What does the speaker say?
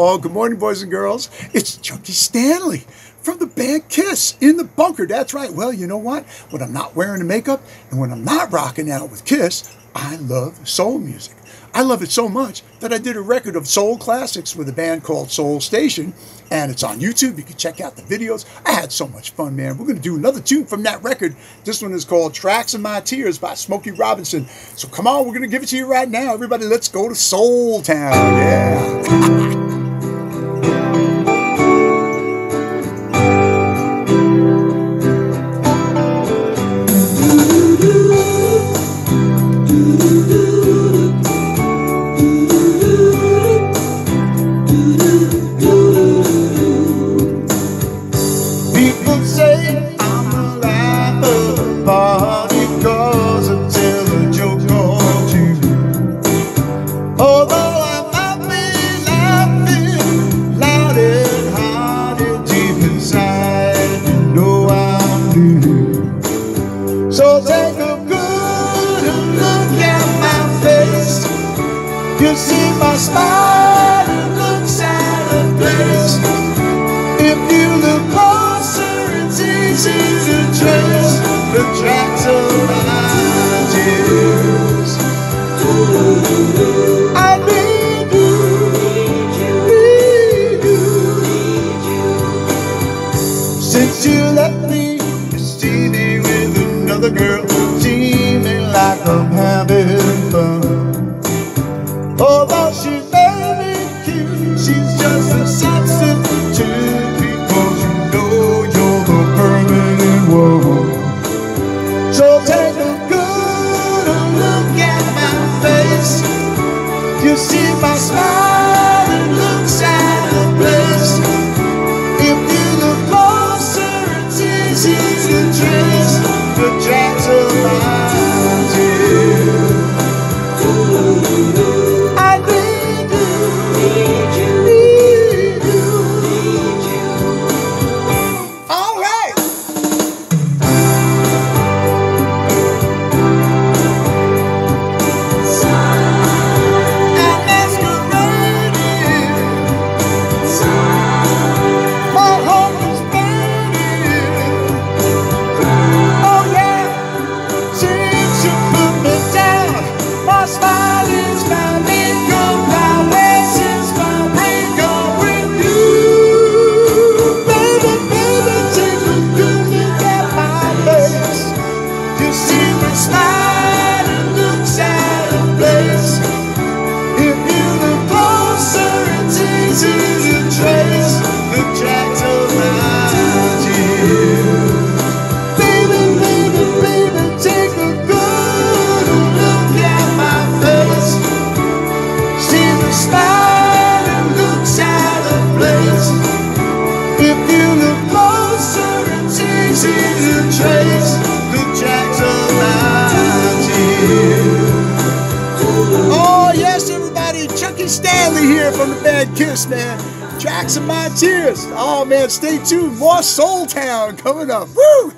Oh, good morning, boys and girls. It's Chucky Stanley from the band Kiss in the bunker. That's right. Well, you know what? When I'm not wearing the makeup and when I'm not rocking out with Kiss, I love soul music. I love it so much that I did a record of soul classics with a band called Soul Station, and it's on YouTube. You can check out the videos. I had so much fun, man. We're going to do another tune from that record. This one is called Tracks of My Tears by Smokey Robinson. So come on, we're going to give it to you right now. Everybody, let's go to Soul Town. Yeah. You see my smile, looks out of place. If you look closer, it's easy to trace the tracks of my tears. I need you, need you. Since you left me, see me with another girl, seeming like I'm having. Cute, she's just a substitute because you know you're the permanent one. So take a good look at my face. You see my smile, Stanley here from the band Kiss, man. Tracks of my tears. Oh, man, stay tuned. More Soul Town coming up. Woo!